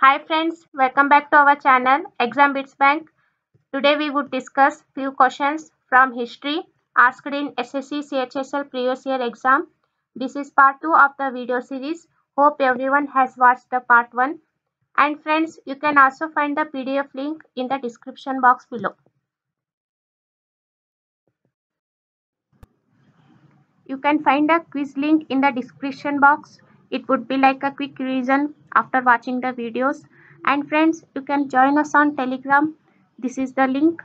Hi friends, welcome back to our channel Exam Bits Bank. Today we would discuss few questions from history asked in SSC CHSL previous year exam. This is part 2 of the video series. Hope everyone has watched the part 1. And friends, you can also find the PDF link in the description box below. You can find a quiz link in the description box. It would be like a quick revision after watching the videos. And friends, you can join us on Telegram. This is the link.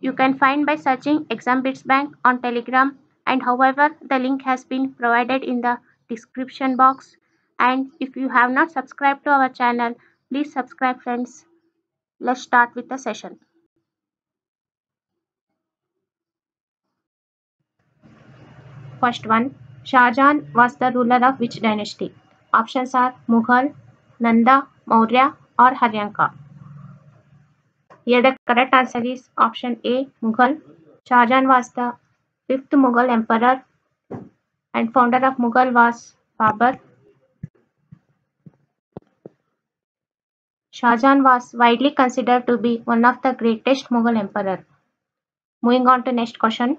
You can find by searching Exam Bits Bank on Telegram. And however, the link has been provided in the description box. And if you have not subscribed to our channel, please subscribe friends. Let's start with the session. First one, Shah Jahan was the ruler of which dynasty? Options are Mughal, Nanda, Maurya or Haryanka. Here the correct answer is option A, Mughal. Shah Jahan was the fifth Mughal emperor and founder of Mughal was Babur. Shah Jahan was widely considered to be one of the greatest Mughal emperor. Moving on to next question.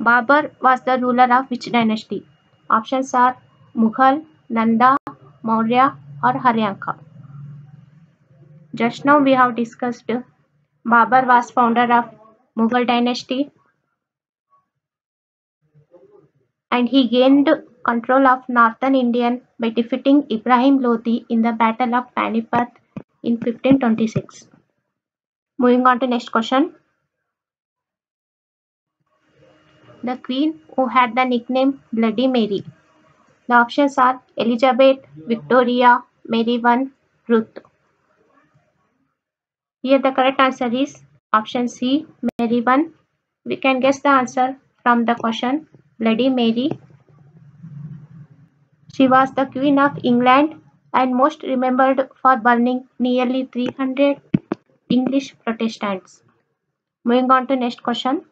Babur was the ruler of which dynasty? Options are Mughal, Nanda, Maurya or Haryanka. Just now we have discussed Babur was founder of Mughal dynasty and he gained control of northern India by defeating Ibrahim Lodi in the Battle of Panipat in 1526. Moving on to next question. The queen who had the nickname Bloody Mary. The options are Elizabeth, Victoria, Mary I, Ruth. Here the correct answer is option C, Mary I. We can guess the answer from the question Bloody Mary. She was the Queen of England and most remembered for burning nearly 300 English Protestants. Moving on to next question.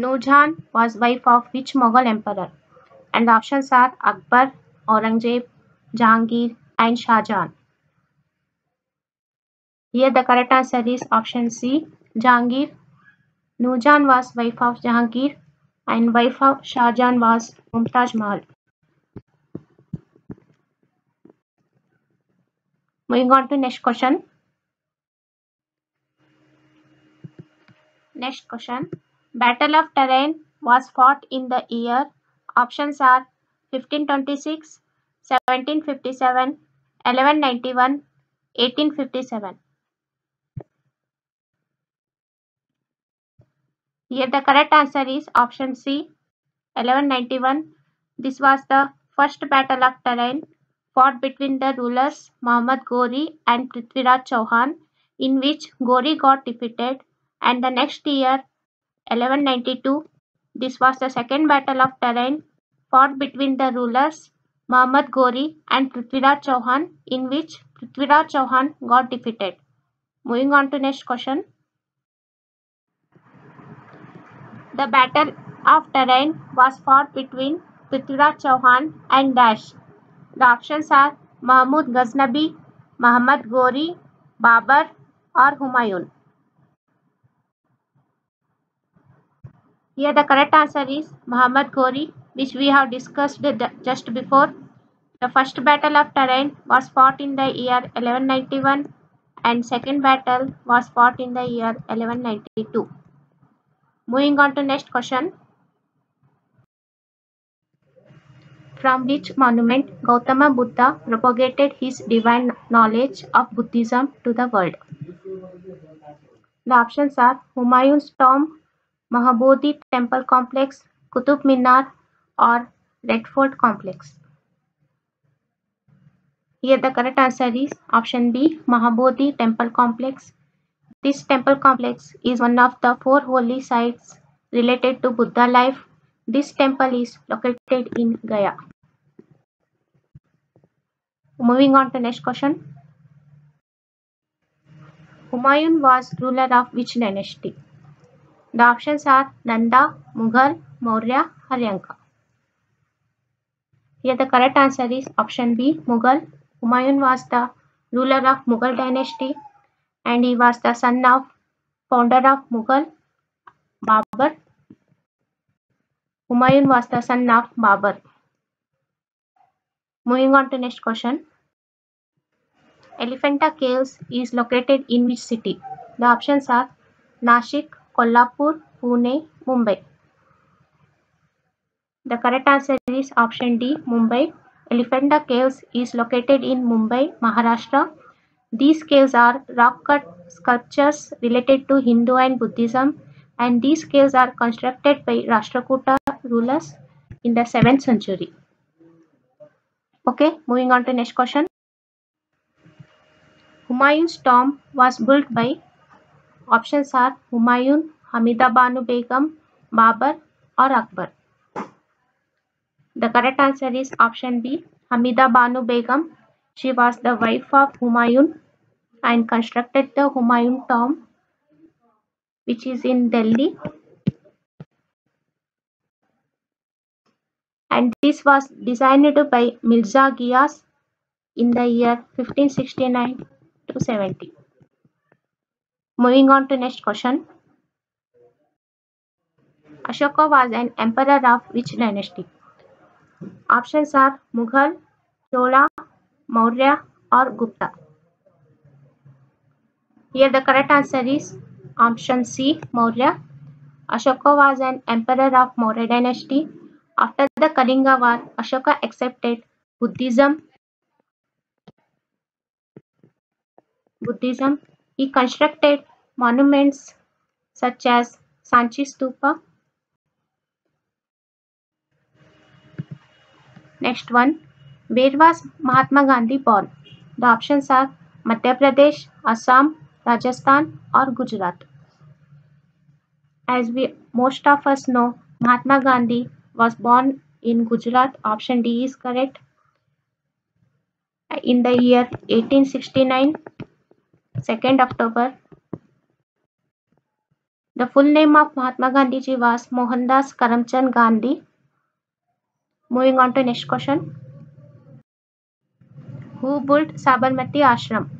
Nurjahan was wife of which Mughal emperor? And the options are Akbar, Aurangzeb, Jahangir and Shah Jahan. Here the correct answer is option C, Jahangir. Nurjahan was wife of Jahangir and wife of Shah Jahan was Mumtaz Mahal. Moving on to next question. Next question. Battle of Tarain was fought in the year. Options are 1526, 1757, 1191, 1857. Here the correct answer is option C, 1191. This was the first battle of Tarain fought between the rulers Muhammad Ghori and Prithviraj Chauhan in which Ghori got defeated and the next year 1192. This was the second battle of Tarain fought between the rulers Muhammad Ghori and Prithviraj Chauhan in which Prithviraj Chauhan got defeated. Moving on to next question. The battle of Tarain was fought between Prithviraj Chauhan and Dash. The options are Mahmud Ghaznavi, Muhammad Ghori, Babar or Humayun. Here the correct answer is Muhammad Ghori which we have discussed just before. The first battle of Tarain was fought in the year 1191 and second battle was fought in the year 1192. Moving on to next question. From which monument Gautama Buddha propagated his divine knowledge of Buddhism to the world? The options are Humayun's tomb, Mahabodhi Temple Complex, Qutub Minar or Red Fort Complex. Here the correct answer is option B, Mahabodhi Temple Complex. This temple complex is one of the four holy sites related to Buddha life. This temple is located in Gaya. Moving on to next question. Humayun was ruler of which dynasty? The options are Nanda, Mughal, Maurya, Haryanka. Here the correct answer is option B, Mughal. Humayun was the ruler of Mughal dynasty and he was the son of founder of Mughal, Babur. Humayun was the son of Babur. Moving on to next question. Elephanta Caves is located in which city? The options are Nashik, Kolhapur, Pune, Mumbai. The correct answer is option D, Mumbai. Elephanta Caves is located in Mumbai, Maharashtra. These caves are rock-cut sculptures related to Hindu and Buddhism and these caves are constructed by Rashtrakuta rulers in the 7th century. Okay, moving on to next question. Humayun's tomb was built by options are Humayun, Hamida Banu Begum, Babur or Akbar. The correct answer is option B, Hamida Banu Begum. She was the wife of Humayun and constructed the Humayun tomb which is in Delhi. And this was designed by Mirza Ghiyas in the year 1569 to 70. Moving on to next question. Ashoka was an emperor of which dynasty? Options are Mughal, Chola, Maurya or Gupta. Here the correct answer is option C, Maurya. Ashoka was an emperor of Maurya dynasty. After the Kalinga war, Ashoka accepted Buddhism. Buddhism. He constructed monuments such as Sanchi Stupa Next one. Where was Mahatma Gandhi born? The options are Madhya Pradesh, Assam, Rajasthan or Gujarat. As we most of us know, Mahatma Gandhi was born in Gujarat. Option D is correct. In the year 1869, 2nd October. The full name of Mahatma Gandhi ji was Mohandas Karamchand Gandhi Moving on to next question. Who built Sabarmati Ashram?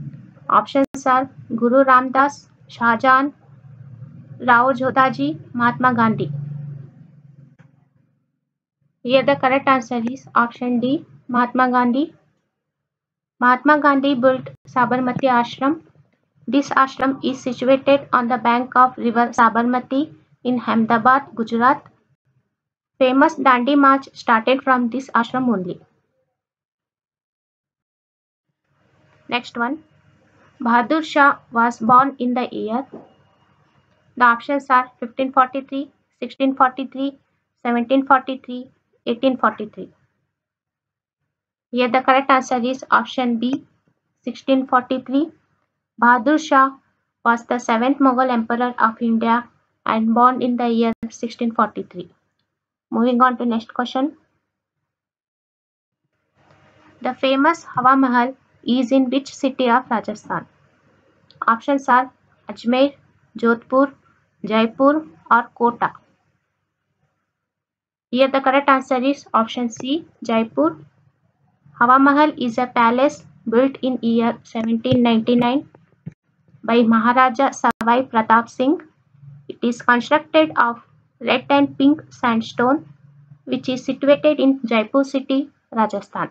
Options are Guru Ramdas, Shahjahan, Rao Jodhaji, Mahatma Gandhi. Here the correct answer is option D, Mahatma Gandhi. Mahatma Gandhi built Sabarmati Ashram. This ashram is situated on the bank of river Sabarmati in Ahmedabad, Gujarat Famous Dandi march started from this ashram only. Next one. Bahadur Shah was born in the year. The options are 1543, 1643, 1743, 1843. Here the correct answer is option B, 1643. Bahadur Shah was the seventh Mughal emperor of India and born in the year 1643. Moving on to next question. The famous Hawa Mahal is in which city of Rajasthan? Options are Ajmer, Jodhpur, Jaipur or Kota. Here the correct answer is option C, Jaipur. Hawa Mahal is a palace built in year 1799 by Maharaja Savai Pratap Singh. It is constructed of red and pink sandstone which is situated in Jaipur city, Rajasthan.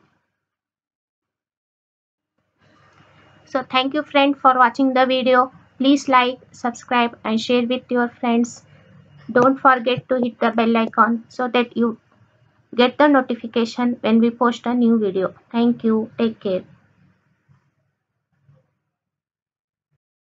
So thank you friend for watching the video. Please like, subscribe and share with your friends. Don't forget to hit the bell icon so that you get the notification when we post a new video. Thank you. Take care.